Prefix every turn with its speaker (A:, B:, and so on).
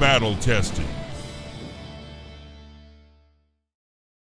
A: Battle testing.